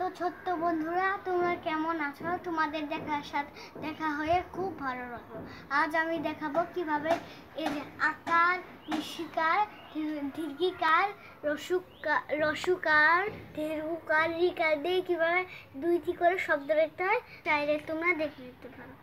তো ছোট্ট বন্ধুরা, তোমরা কেমন আছো? তোমাদের দেখার সাথে দেখা হয়ে খুব ভালো লাগল। আজ আমি দেখাবো কীভাবে এই যে আকার ঋষিকার দীর্ঘিকার রসুকার রসুকার দীর্ঘকার রিকার দিয়ে কীভাবে দুইটি করে শব্দ লিখতে হয়, চাইলে তোমরা দেখে নিতে পারো।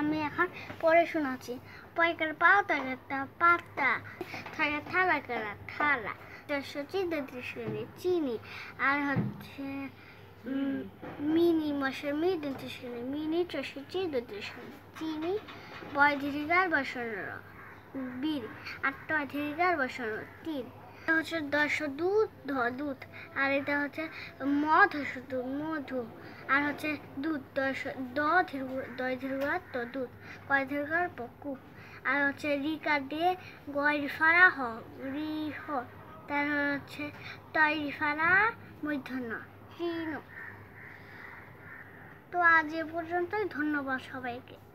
আমি এখন পড়ে শোনাচ্ছি। পয়কার পাও তাগারটা পাতা থাকে থালা করা থালা। চারশো চিদ্রিশ চিনি। আর হচ্ছে মিনি মশার মি দন্তিশ মিনি চারশো চিদ্রিশ চিনি। বয় ধীরিকার বসানো বীর, আর টয় ধীরিকার বসানো তিন এটা হচ্ছে দশ দুধ দুধ। আর এটা হচ্ছে মধ, শুধু মধু। আর হচ্ছে দুধ, দশ দয় ধীরুয়ার তো দুধ, কয় ধরুয়ার কূপ। আর হচ্ছে রিকা দিয়ে গয় হ, রি, হ। তারপর হচ্ছে তয় ফারা মূর্ধন্য তো আজ এ পর্যন্তই, ধন্যবাদ সবাইকে।